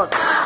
Brooks.